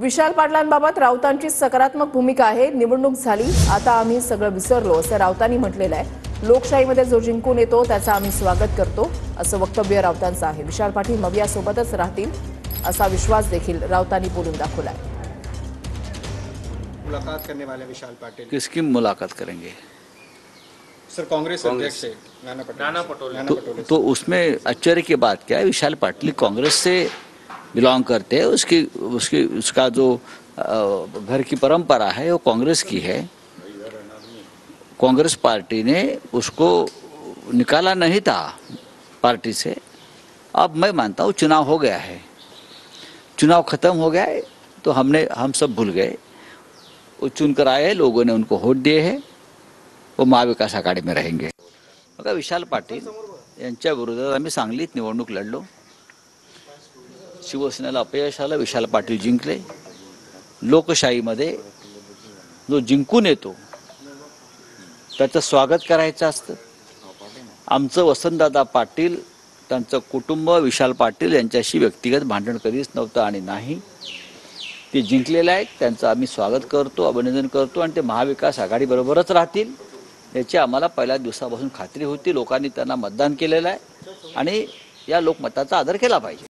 विशाल पाटलांबाबत राऊतांची सकारात्मक भूमिका आहे. निवडणूक झाली. आता आम्ही सगळं विसरलो असं राऊतांनी म्हटलेलं आहे. लोकशाहीमध्ये जो जिंकून येतो त्याचं आम्ही स्वागत करतो असं वक्तव्य राऊतांचं आहे. विशाल पाटील मवियासोबतच राहतील असा विश्वास देखील राऊतांनी बोलून दाखवला आहे मुलाकात करने वाले विशाल पाटिल. किसकी मुलाकात करेंगे? सर कांग्रेस अध्यक्ष है नाना पटोले. नाना पटोले. नाना तो, पटोले तो उसमें आश्चर्य की बात क्या है? विशाल पाटिल कांग्रेस से बिलोंग करते हैं, उसकी उसकी, उसका जो घर की परंपरा है, वो कांग्रेस की है। कांग्रेस पार्टी ने उसको निकाला नहीं था पार्टी से। अब मैं मानता हूँ, चुनाव हो गया है। चुनाव खत्म हो गया है तो हमने, हम सब भूल गए। वो चुनकर आए लोगों ने उनको वोट दिए है, वो महाविकास आघाडी में रहेंगे। बघा विशाल पाटील, यांच्या विरोधात आम्ही सांगलीत निवडणूक लढलो। शिवसेनेला अपयश आलं विशाल पाटील जिंकले. लोकशाहीमध्ये जो जिंकून येतो त्याचं स्वागत करायचं असतं. आमचं वसंतदादा पाटील त्यांचं कुटुंब विशाल पाटील यांच्याशी व्यक्तिगत भांडण कधीच नव्हतं आणि नाही. ते जिंकलेले आहेत त्यांचं आम्ही स्वागत करतो अभिनंदन करतो आणि ते महाविकास आघाडीबरोबरच राहतील याची आम्हाला पहिल्या दिवसापासून खात्री होती. लोकांनी त्यांना मतदान केलेलं आहे आणि या लोकमताचा आदर केला पाहिजे.